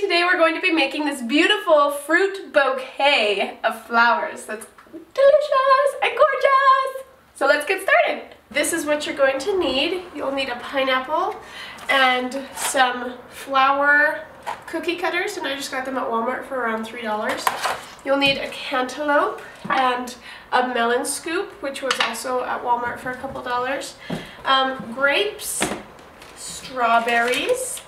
today we're going to be making this beautiful fruit bouquet of flowers that's delicious and gorgeous. So let's get started. This is what you're going to need. You'll need a pineapple and some flower cookie cutters and I just got them at Walmart for around $3. You'll need a cantaloupe and a melon scoop which was also at Walmart for a couple dollars. Um, grapes, strawberries,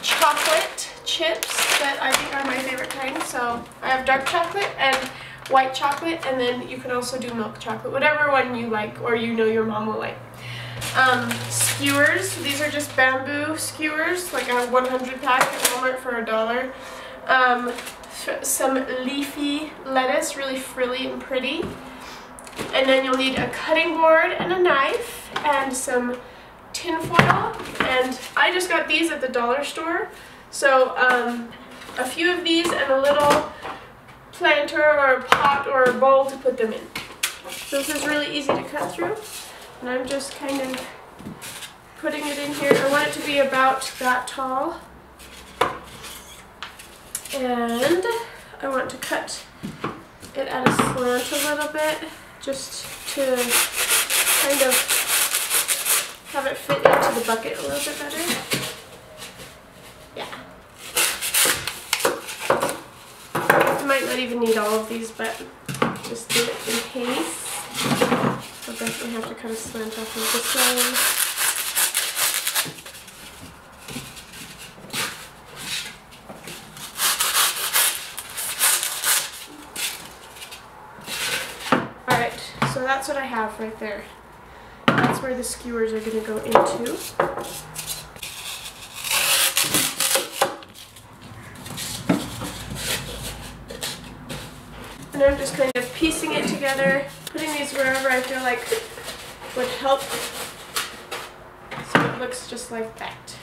chocolate chips that I think are my favorite kind. So I have dark chocolate and white chocolate and then you can also do milk chocolate, whatever one you like or you know your mom will like. Um, skewers, these are just bamboo skewers, like a 100 pack at Walmart for a dollar. Um, some leafy lettuce, really frilly and pretty. And then you'll need a cutting board and a knife and some tin foil. And I just got these at the dollar store. So um, a few of these and a little planter or a pot or a bowl to put them in. So this is really easy to cut through. And I'm just kind of putting it in here. I want it to be about that tall. And I want to cut it at a slant a little bit just to kind of have it fit into the bucket a little bit better. Yeah. You might not even need all of these, but just do it in case. I'll definitely have to cut a slant off of this one. Alright, so that's what I have right there. That's where the skewers are going to go into. And I'm just kind of piecing it together, putting these wherever I feel like would help so it looks just like that.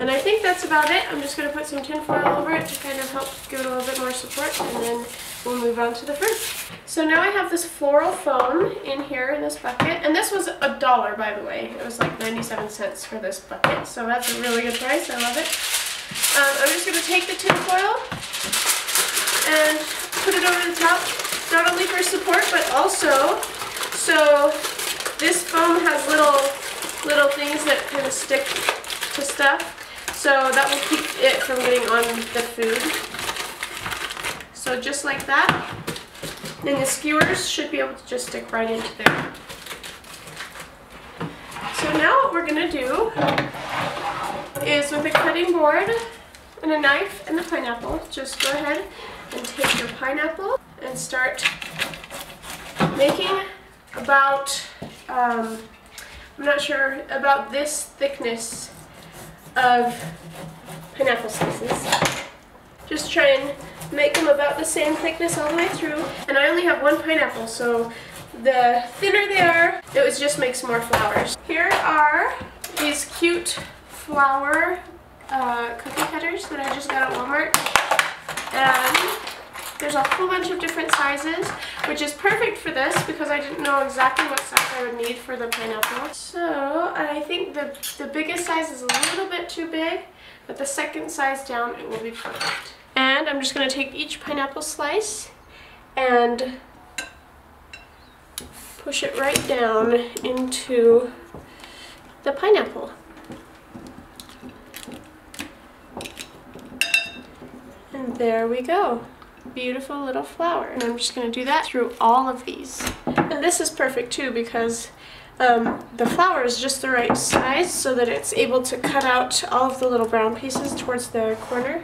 And I think that's about it. I'm just going to put some tin foil over it to kind of help give it a little bit more support and then we'll move on to the fruit. So now I have this floral foam in here in this bucket, and this was a dollar by the way. It was like 97 cents for this bucket, so that's a really good price. I love it. Um, I'm just going to take the tin foil and put it over the top, not only for support, but also so this foam has little little things that kind of stick to stuff, so that will keep it from getting on the food. So just like that. And the skewers should be able to just stick right into there. So now what we're going to do is with a cutting board and a knife and the pineapple, just go ahead and take your pineapple and start making about, um, I'm not sure, about this thickness of pineapple slices. Just try and make them about the same thickness all the way through. And I only have one pineapple, so the thinner they are, it just makes more flowers. Here are these cute flower uh, cookie cutters that I just got at Walmart. And there's a whole bunch of different sizes, which is perfect for this because I didn't know exactly what size I would need for the pineapple. So I think the, the biggest size is a little bit too big, but the second size down, it will be perfect. And I'm just going to take each pineapple slice and push it right down into the pineapple. And there we go. Beautiful little flower. And I'm just going to do that through all of these. And this is perfect too because um, the flower is just the right size so that it's able to cut out all of the little brown pieces towards the corner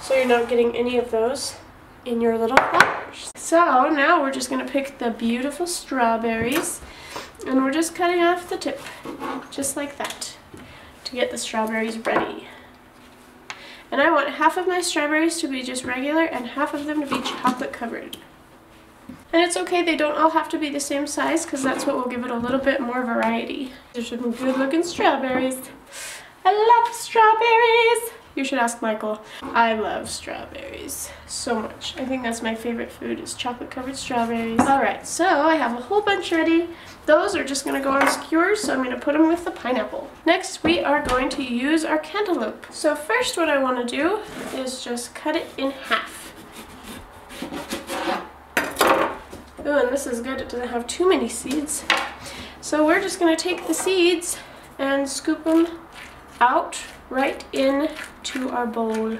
so you're not getting any of those in your little flowers. So now we're just going to pick the beautiful strawberries and we're just cutting off the tip just like that to get the strawberries ready. And I want half of my strawberries to be just regular and half of them to be chocolate covered. And it's okay, they don't all have to be the same size because that's what will give it a little bit more variety. There's some good looking strawberries. I love strawberries. You should ask Michael. I love strawberries so much. I think that's my favorite food is chocolate covered strawberries. Alright, so I have a whole bunch ready. Those are just going to go on skewers, so I'm going to put them with the pineapple. Next, we are going to use our cantaloupe. So first what I want to do is just cut it in half. Oh, and this is good. It doesn't have too many seeds. So we're just going to take the seeds and scoop them out right into our bowl.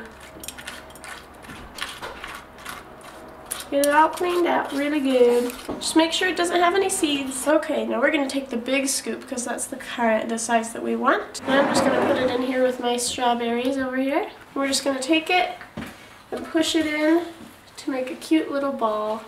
Get it all cleaned out really good. Just make sure it doesn't have any seeds. Okay, now we're to take the big scoop because that's the kind, the size that we want. And I'm just to put it in here with my strawberries over here. We're just to take it and push it in to make a cute little ball.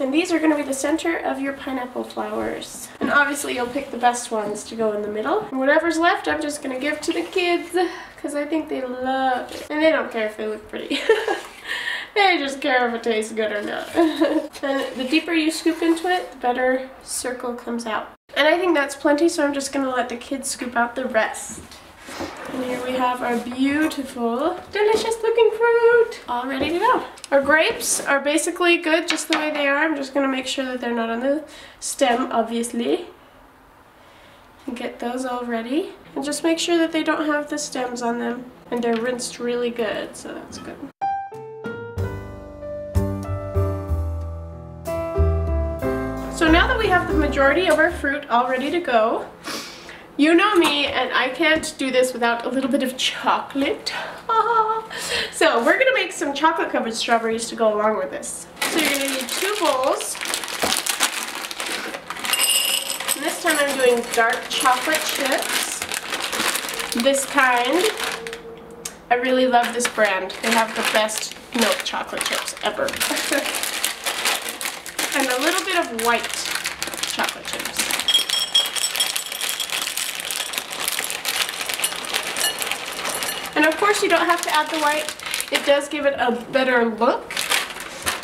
And these are going to be the center of your pineapple flowers. And obviously you'll pick the best ones to go in the middle. And whatever's left I'm just going to give to the kids because I think they love it. And they don't care if they look pretty. they just care if it tastes good or not. and the deeper you scoop into it, the better circle comes out. And I think that's plenty, so I'm just going to let the kids scoop out the rest. And here we have our beautiful, delicious looking fruit all ready to go. Our grapes are basically good just the way they are. I'm just going to make sure that they're not on the stem, obviously. And get those all ready. And just make sure that they don't have the stems on them. And they're rinsed really good, so that's good. So now that we have the majority of our fruit all ready to go, you know me, and I can't do this without a little bit of chocolate. so we're gonna make some chocolate covered strawberries to go along with this. So you're gonna need two bowls. And this time I'm doing dark chocolate chips. This kind. I really love this brand. They have the best milk chocolate chips ever. and a little bit of white chocolate chips. Of course you don't have to add the white. It does give it a better look.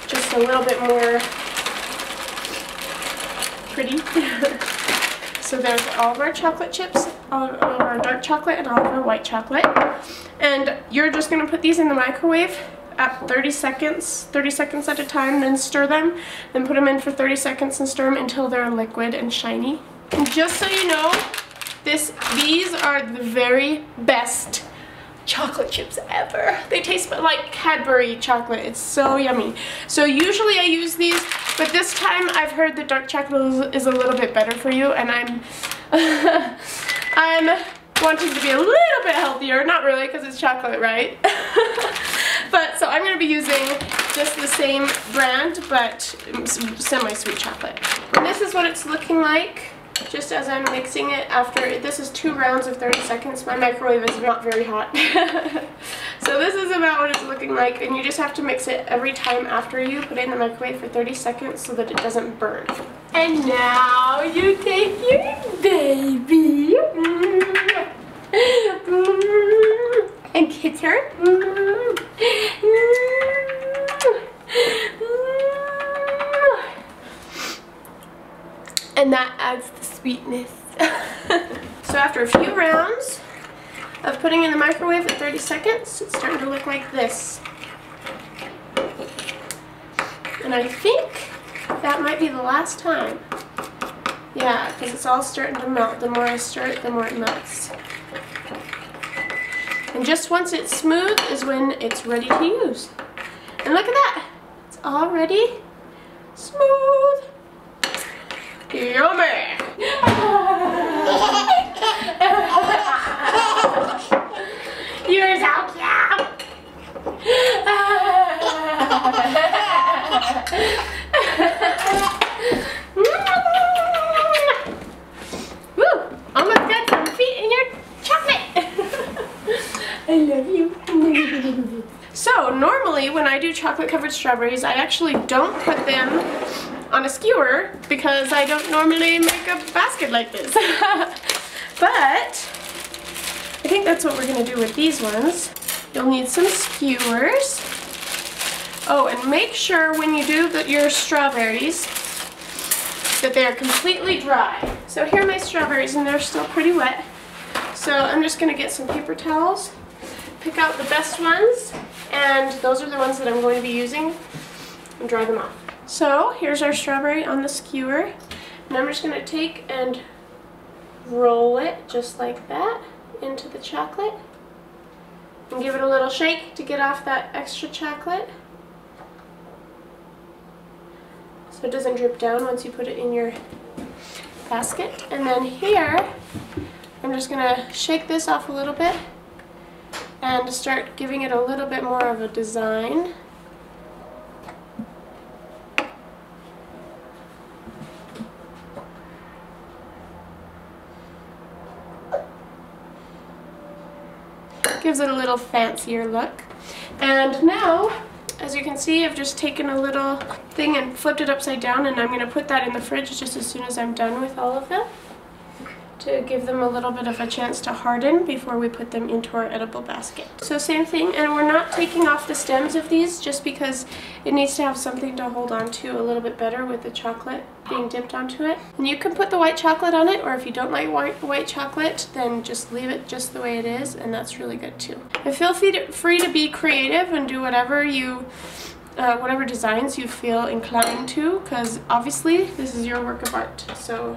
Just a little bit more pretty. so there's all of our chocolate chips, all of our dark chocolate and all of our white chocolate. And you're just going to put these in the microwave at 30 seconds, 30 seconds at a time, then stir them, then put them in for 30 seconds and stir them until they're liquid and shiny. And just so you know, this, these are the very best chocolate chips ever. They taste like Cadbury chocolate. It's so yummy. So usually I use these, but this time I've heard that dark chocolate is a little bit better for you, and I'm I'm wanting to be a little bit healthier. Not really, because it's chocolate, right? but so I'm going to be using just the same brand, but um, semi-sweet chocolate. And this is what it's looking like just as I'm mixing it after, this is two rounds of 30 seconds. My microwave is not very hot. so this is about what it's looking like and you just have to mix it every time after you put it in the microwave for 30 seconds so that it doesn't burn. And now you take your baby and kiss her. and that adds the sweetness. so after a few rounds of putting in the microwave at 30 seconds, it's starting to look like this. And I think that might be the last time. Yeah, because it's all starting to melt. The more I stir it, the more it melts. And just once it's smooth is when it's ready to use. And look at that. It's already smooth. Yummy! You're so cute! Woo! Almost got some feet in your chocolate! I love you. so, normally when I do chocolate covered strawberries, I actually don't put them on a skewer because I don't normally make a basket like this. but I think that's what we're going to do with these ones. You'll need some skewers. Oh, and make sure when you do the, your strawberries that they are completely dry. So here are my strawberries and they're still pretty wet. So I'm just going to get some paper towels, pick out the best ones, and those are the ones that I'm going to be using and dry them off. So here's our strawberry on the skewer. And I'm just going to take and roll it just like that into the chocolate and give it a little shake to get off that extra chocolate so it doesn't drip down once you put it in your basket. And then here, I'm just going to shake this off a little bit and start giving it a little bit more of a design. Gives it a little fancier look. And now, as you can see, I've just taken a little thing and flipped it upside down and I'm going to put that in the fridge just as soon as I'm done with all of them to give them a little bit of a chance to harden before we put them into our edible basket. So same thing, and we're not taking off the stems of these just because it needs to have something to hold on to a little bit better with the chocolate being dipped onto it. And you can put the white chocolate on it, or if you don't like white, white chocolate, then just leave it just the way it is, and that's really good too. And feel free to be creative and do whatever you uh, whatever designs you feel inclined to because obviously this is your work of art so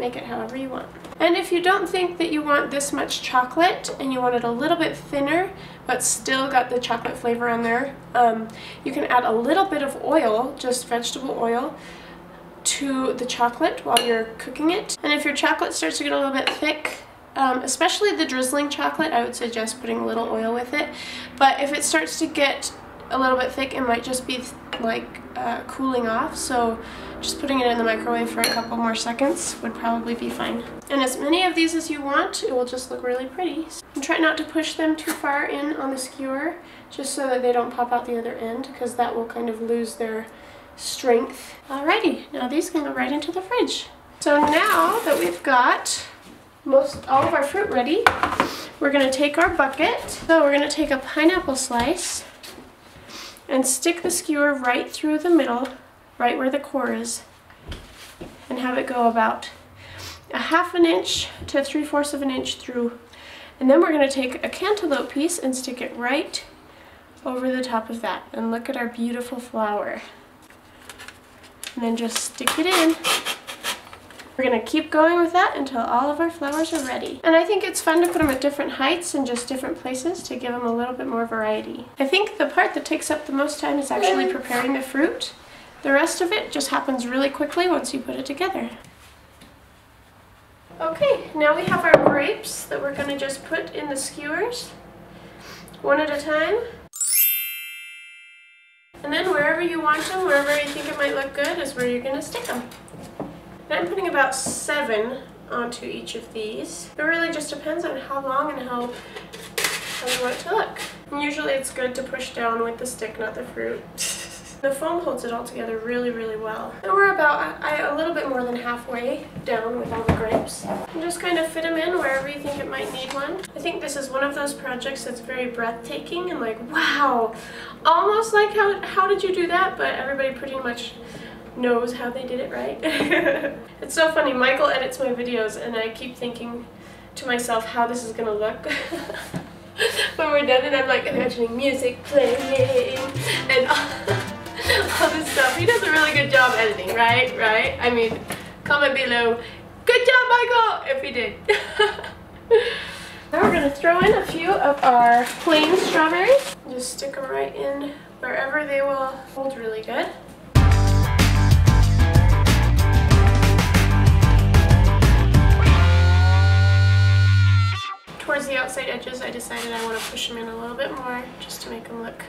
Make it however you want. And if you don't think that you want this much chocolate and you want it a little bit thinner but still got the chocolate flavor on there, um, you can add a little bit of oil, just vegetable oil, to the chocolate while you're cooking it. And if your chocolate starts to get a little bit thick, um, especially the drizzling chocolate, I would suggest putting a little oil with it. But if it starts to get a little bit thick, it might just be like uh, cooling off. So just putting it in the microwave for a couple more seconds would probably be fine. And as many of these as you want, it will just look really pretty. And try not to push them too far in on the skewer, just so that they don't pop out the other end, because that will kind of lose their strength. Alrighty, now these can go right into the fridge. So now that we've got most all of our fruit ready, we're to take our bucket. So we're to take a pineapple slice and stick the skewer right through the middle right where the core is and have it go about a half an inch to three fourths of an inch through. And then we're going to take a cantaloupe piece and stick it right over the top of that. And look at our beautiful flower. And then just stick it in. We're going to keep going with that until all of our flowers are ready. And I think it's fun to put them at different heights and just different places to give them a little bit more variety. I think the part that takes up the most time is actually mm. preparing the fruit. The rest of it just happens really quickly once you put it together. Okay, now we have our grapes that we're going to just put in the skewers, one at a time. And then wherever you want them, wherever you think it might look good, is where you're going to stick them. I'm putting about seven onto each of these. It really just depends on how long and how, how you want it to look. And usually it's good to push down with the stick, not the fruit. The foam holds it all together really, really well. And we're about I, a little bit more than halfway down with all the grapes. And just kind of fit them in wherever you think it might need one. I think this is one of those projects that's very breathtaking and like, wow, almost like how, how did you do that? But everybody pretty much knows how they did it right. it's so funny, Michael edits my videos and I keep thinking to myself how this is gonna look. when we're done and I'm like imagining music playing and all this stuff. He does a really good job editing, right? Right? I mean, comment below, good job, Michael, if he did. now we're to throw in a few of our plain strawberries. Just stick them right in wherever they will hold really good. Towards the outside edges, I decided I want to push them in a little bit more just to make them look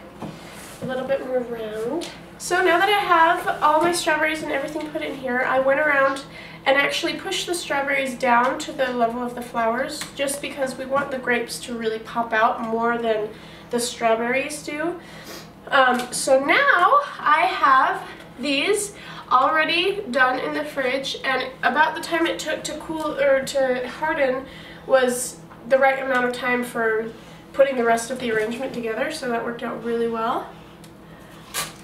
a little bit more round. So now that I have all my strawberries and everything put in here, I went around and actually pushed the strawberries down to the level of the flowers just because we want the grapes to really pop out more than the strawberries do. Um, so now I have these already done in the fridge and about the time it took to cool or to harden was the right amount of time for putting the rest of the arrangement together so that worked out really well.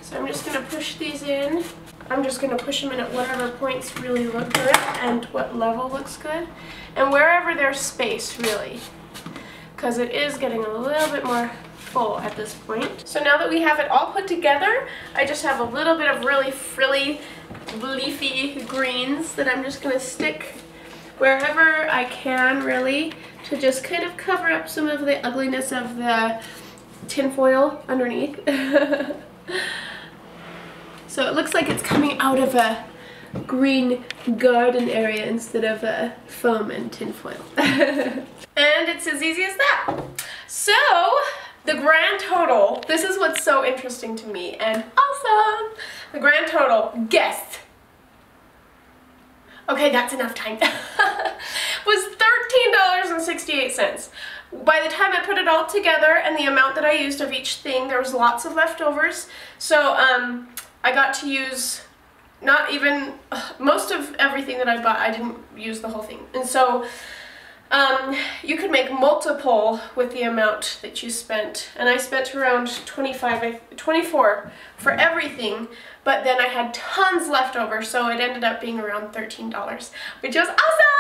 So I'm just going to push these in I'm just going to push them in at whatever points really look good and what level looks good. And wherever there's space, really. Because it is getting a little bit more full at this point. So now that we have it all put together, I just have a little bit of really frilly, leafy greens that I'm just going to stick wherever I can, really, to just kind of cover up some of the ugliness of the tinfoil underneath. So it looks like it's coming out of a green garden area instead of a foam and tinfoil. and it's as easy as that. So the grand total, this is what's so interesting to me and awesome. The grand total, guess. Okay, that's enough time. was $13.68. By the time I put it all together and the amount that I used of each thing, there was lots of leftovers. So um, I got to use not even, most of everything that I bought, I didn't use the whole thing. And so um, you could make multiple with the amount that you spent. And I spent around 25, 24 for everything, but then I had tons left over, so it ended up being around $13, which was awesome!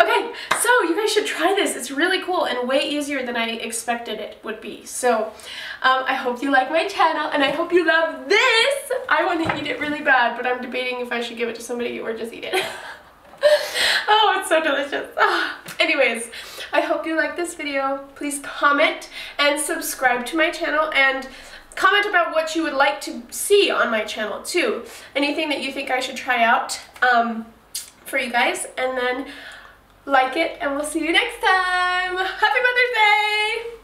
Okay, so you guys should try this. It's really cool and way easier than I expected it would be. So um, I hope you like my channel and I hope you love this. I want to eat it really bad, but I'm debating if I should give it to somebody or just eat it. Oh, it's so delicious. Anyways, I hope you liked this video. Please comment and subscribe to my channel and comment about what you would like to see on my channel too. Anything that you think I should try out um, for you guys. And then like it and we'll see you next time. Happy Mother's Day!